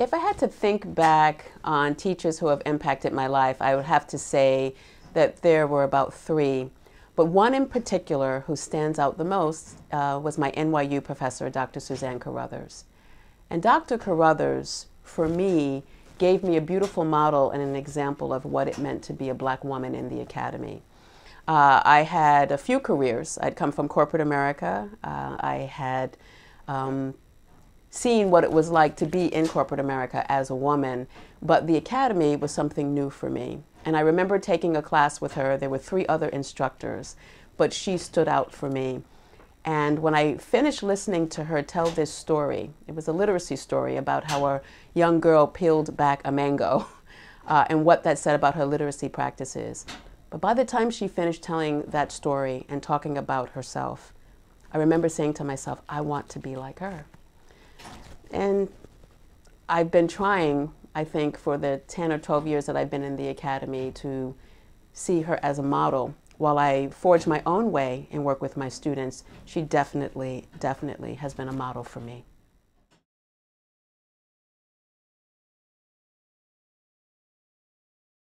If I had to think back on teachers who have impacted my life, I would have to say that there were about three. But one in particular who stands out the most uh, was my NYU professor, Dr. Suzanne Carothers. And Dr. Carothers, for me, gave me a beautiful model and an example of what it meant to be a black woman in the academy. Uh, I had a few careers. I'd come from corporate America. Uh, I had um, seeing what it was like to be in corporate America as a woman, but the academy was something new for me. And I remember taking a class with her. There were three other instructors, but she stood out for me. And when I finished listening to her tell this story, it was a literacy story about how a young girl peeled back a mango uh, and what that said about her literacy practices. But by the time she finished telling that story and talking about herself, I remember saying to myself, I want to be like her. And I've been trying, I think, for the 10 or 12 years that I've been in the academy to see her as a model. While I forge my own way and work with my students, she definitely, definitely has been a model for me.